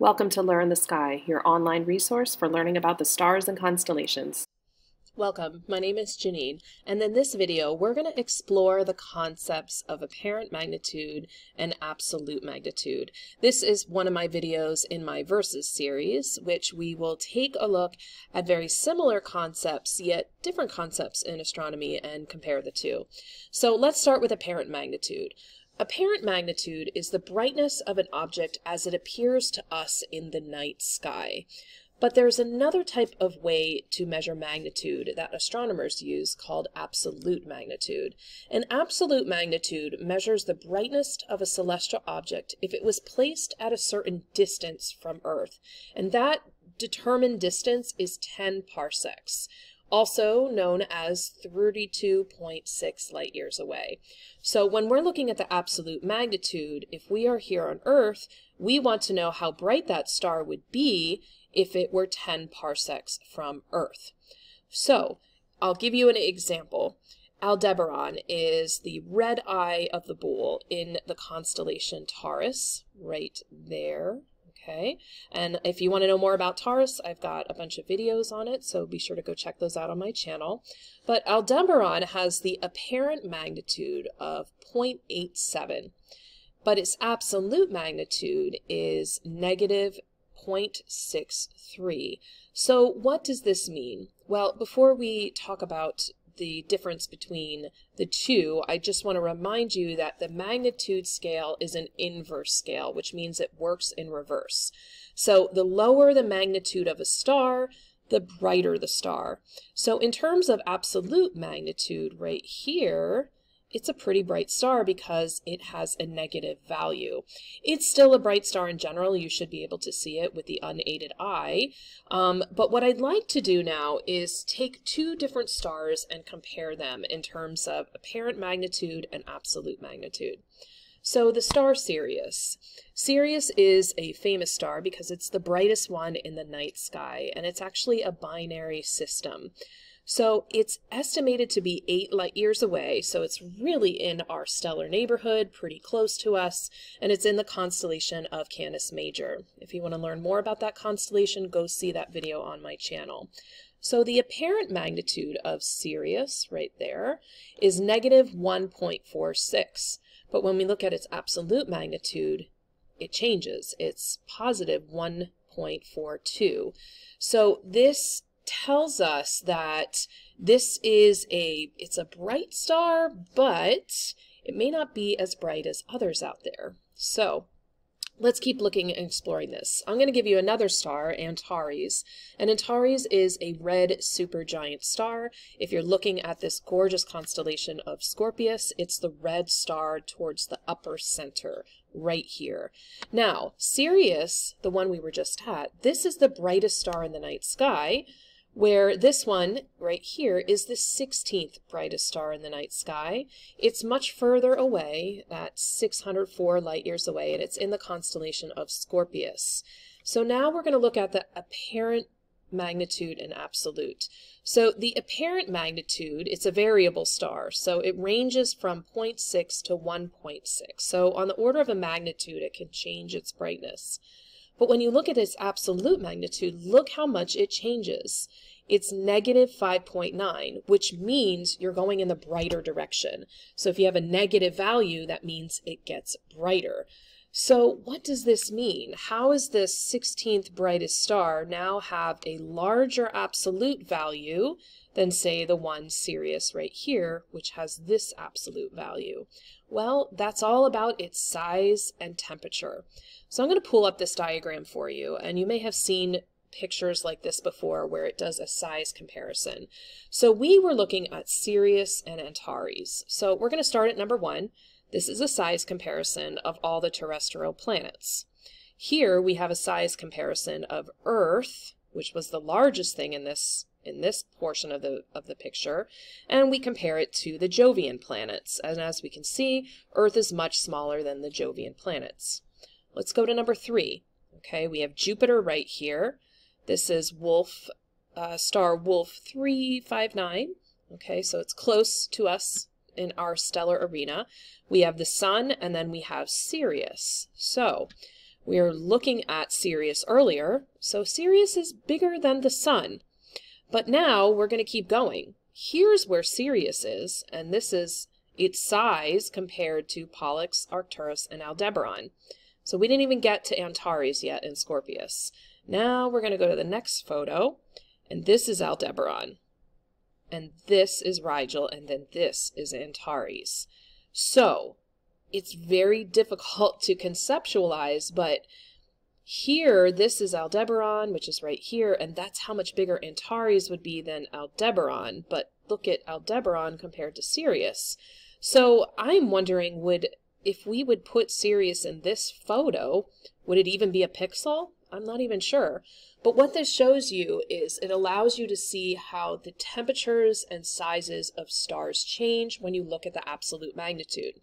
Welcome to Learn the Sky, your online resource for learning about the stars and constellations. Welcome, my name is Janine, and in this video we're going to explore the concepts of apparent magnitude and absolute magnitude. This is one of my videos in my Versus series, which we will take a look at very similar concepts, yet different concepts in astronomy and compare the two. So let's start with apparent magnitude. Apparent magnitude is the brightness of an object as it appears to us in the night sky. But there's another type of way to measure magnitude that astronomers use called absolute magnitude. An absolute magnitude measures the brightness of a celestial object if it was placed at a certain distance from Earth, and that determined distance is 10 parsecs also known as 32.6 light years away. So when we're looking at the absolute magnitude, if we are here on Earth, we want to know how bright that star would be if it were 10 parsecs from Earth. So I'll give you an example. Aldebaran is the red eye of the bull in the constellation Taurus, right there. Okay, and if you want to know more about Taurus, I've got a bunch of videos on it, so be sure to go check those out on my channel. But Aldebaran has the apparent magnitude of 0.87, but its absolute magnitude is negative 0.63. So what does this mean? Well, before we talk about the difference between the two, I just want to remind you that the magnitude scale is an inverse scale, which means it works in reverse. So the lower the magnitude of a star, the brighter the star. So in terms of absolute magnitude right here, it's a pretty bright star because it has a negative value. It's still a bright star in general. You should be able to see it with the unaided eye. Um, but what I'd like to do now is take two different stars and compare them in terms of apparent magnitude and absolute magnitude. So the star Sirius. Sirius is a famous star because it's the brightest one in the night sky, and it's actually a binary system. So it's estimated to be eight light years away, so it's really in our stellar neighborhood, pretty close to us, and it's in the constellation of Canis Major. If you want to learn more about that constellation, go see that video on my channel. So the apparent magnitude of Sirius, right there, is negative 1.46. But when we look at its absolute magnitude, it changes. It's positive 1.42. So this tells us that this is a it's a bright star, but it may not be as bright as others out there. So let's keep looking and exploring this. I'm going to give you another star, Antares. And Antares is a red supergiant star. If you're looking at this gorgeous constellation of Scorpius, it's the red star towards the upper center right here. Now, Sirius, the one we were just at, this is the brightest star in the night sky, where this one right here is the 16th brightest star in the night sky. It's much further away, at 604 light years away, and it's in the constellation of Scorpius. So now we're going to look at the apparent magnitude and absolute. So the apparent magnitude, it's a variable star, so it ranges from 0.6 to 1.6. So on the order of a magnitude, it can change its brightness. But when you look at its absolute magnitude, look how much it changes. It's negative 5.9, which means you're going in the brighter direction. So if you have a negative value, that means it gets brighter. So what does this mean? How is this 16th brightest star now have a larger absolute value than say the one Sirius right here, which has this absolute value? Well, that's all about its size and temperature. So I'm going to pull up this diagram for you, and you may have seen pictures like this before where it does a size comparison. So we were looking at Sirius and Antares. So we're going to start at number one. This is a size comparison of all the terrestrial planets. Here we have a size comparison of Earth, which was the largest thing in this in this portion of the of the picture, and we compare it to the Jovian planets. And as we can see, Earth is much smaller than the Jovian planets. Let's go to number three. Okay, we have Jupiter right here. This is Wolf, uh, star Wolf 359. Okay, so it's close to us in our stellar arena. We have the Sun, and then we have Sirius. So We are looking at Sirius earlier, so Sirius is bigger than the sun. But now we're going to keep going. Here's where Sirius is, and this is its size compared to Pollux, Arcturus, and Aldebaran. So we didn't even get to Antares yet in Scorpius. Now we're going to go to the next photo, and this is Aldebaran. And this is Rigel, and then this is Antares. So it's very difficult to conceptualize, but here, this is Aldebaran, which is right here, and that's how much bigger Antares would be than Aldebaran. But look at Aldebaran compared to Sirius. So I'm wondering, would if we would put Sirius in this photo, would it even be a pixel? I'm not even sure. But what this shows you is it allows you to see how the temperatures and sizes of stars change when you look at the absolute magnitude.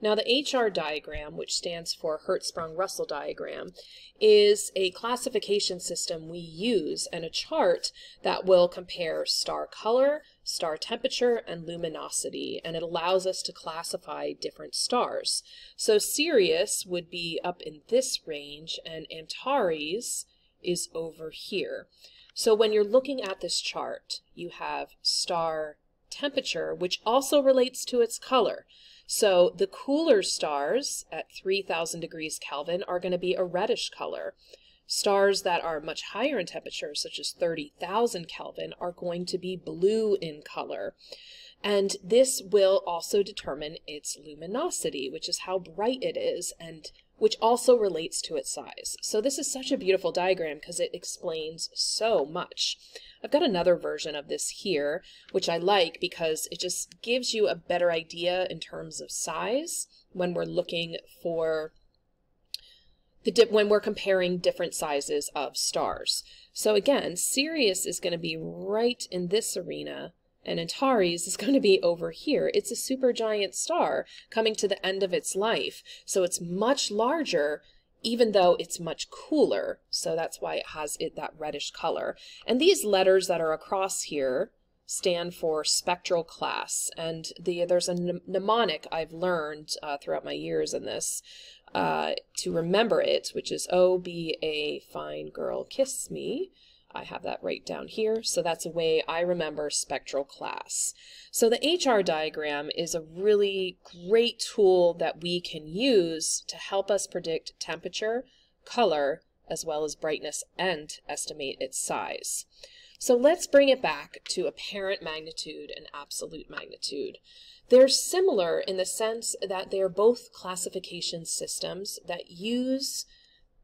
Now the HR diagram, which stands for Hertzsprung-Russell diagram, is a classification system we use and a chart that will compare star color, star temperature, and luminosity, and it allows us to classify different stars. So Sirius would be up in this range, and Antares is over here. So when you're looking at this chart, you have star temperature, which also relates to its color. So the cooler stars at 3000 degrees Kelvin are going to be a reddish color. Stars that are much higher in temperature, such as 30,000 Kelvin, are going to be blue in color. And this will also determine its luminosity, which is how bright it is, and which also relates to its size. So this is such a beautiful diagram because it explains so much. I've got another version of this here, which I like because it just gives you a better idea in terms of size when we're looking for the dip when we're comparing different sizes of stars. So again, Sirius is going to be right in this arena, and Antares is going to be over here. It's a supergiant star coming to the end of its life, so it's much larger even though it's much cooler. So that's why it has it that reddish color. And these letters that are across here stand for spectral class. And the there's a mnemonic I've learned uh, throughout my years in this uh, to remember it, which is Oh, be a fine girl, kiss me. I have that right down here. So that's a way I remember spectral class. So the HR diagram is a really great tool that we can use to help us predict temperature, color, as well as brightness and estimate its size. So let's bring it back to apparent magnitude and absolute magnitude. They're similar in the sense that they're both classification systems that use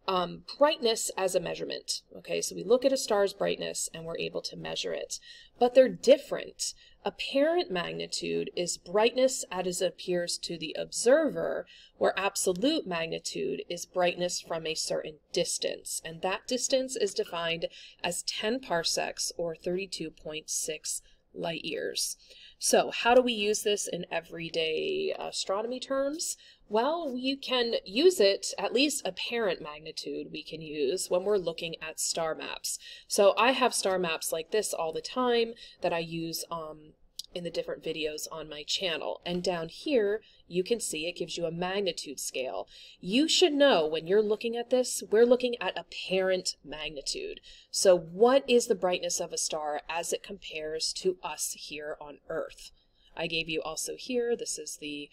um, brightness as a measurement. Okay, so we look at a star's brightness and we're able to measure it, but they're different. Apparent magnitude is brightness as it appears to the observer, where absolute magnitude is brightness from a certain distance, and that distance is defined as 10 parsecs or 32.6 light years. So how do we use this in everyday astronomy terms? Well, we can use it, at least apparent magnitude we can use when we're looking at star maps. So I have star maps like this all the time that I use um, in the different videos on my channel. And down here, you can see it gives you a magnitude scale. You should know when you're looking at this, we're looking at apparent magnitude. So what is the brightness of a star as it compares to us here on Earth? I gave you also here, this is the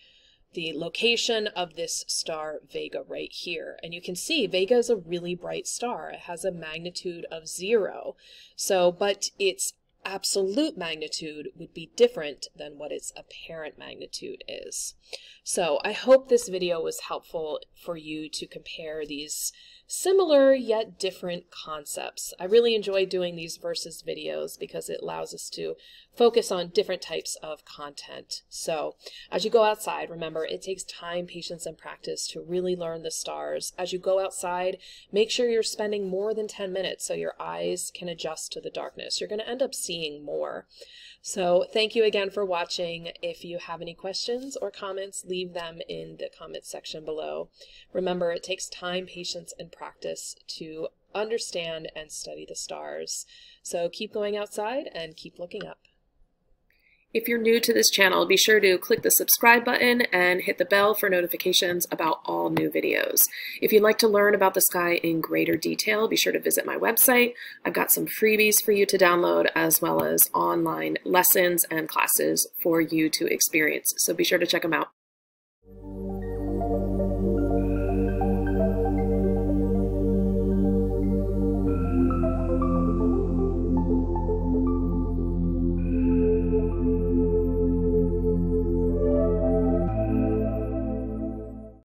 the location of this star Vega right here. And you can see Vega is a really bright star. It has a magnitude of zero. So, but its absolute magnitude would be different than what its apparent magnitude is. So I hope this video was helpful for you to compare these similar yet different concepts. I really enjoy doing these versus videos because it allows us to focus on different types of content. So as you go outside, remember it takes time, patience, and practice to really learn the stars. As you go outside, make sure you're spending more than 10 minutes so your eyes can adjust to the darkness. You're going to end up seeing more. So thank you again for watching. If you have any questions or comments, leave them in the comments section below. Remember, it takes time, patience, and practice to understand and study the stars. So keep going outside and keep looking up. If you're new to this channel, be sure to click the subscribe button and hit the bell for notifications about all new videos. If you'd like to learn about the sky in greater detail, be sure to visit my website. I've got some freebies for you to download as well as online lessons and classes for you to experience. So be sure to check them out.